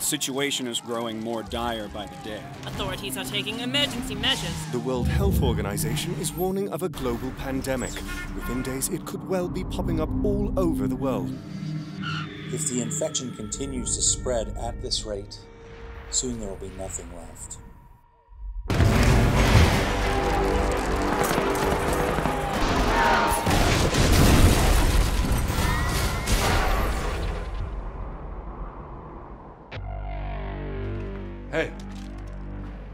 situation is growing more dire by the day. Authorities are taking emergency measures. The World Health Organization is warning of a global pandemic. Within days, it could well be popping up all over the world. If the infection continues to spread at this rate, soon there will be nothing left. Hey,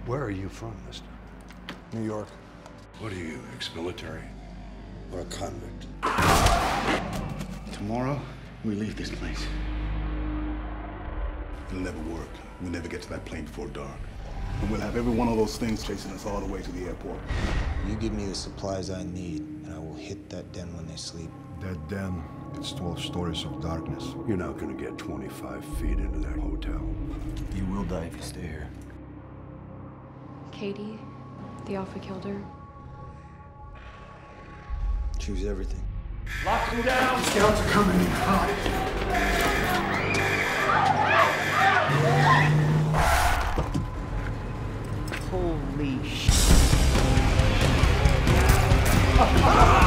where are you from, mister? New York. What are you, ex-military? Or a convict. Tomorrow, we leave this place. It'll never work. We'll never get to that plane before dark. And we'll have every one of those things chasing us all the way to the airport. You give me the supplies I need, and I will hit that den when they sleep. That den, it's 12 stories of darkness. You're not gonna get 25 feet into that hotel. You will die if you stay here. Katie, the Alpha killed her. Choose everything. Lock them down! Scouts are coming in hot. Holy sh! Ah!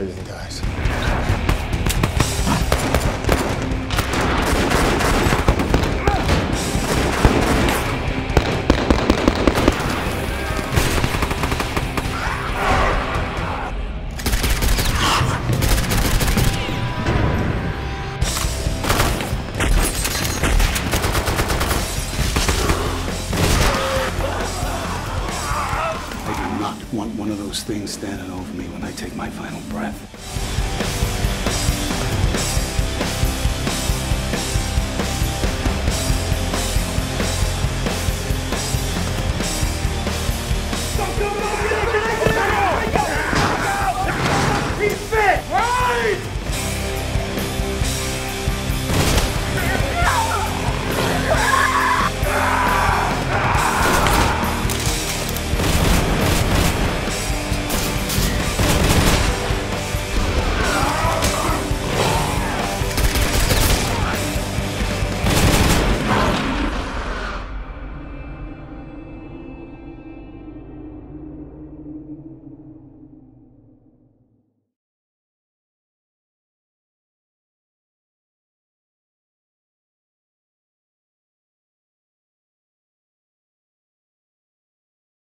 Everything dies. Want one of those things standing over me when I take my final breath.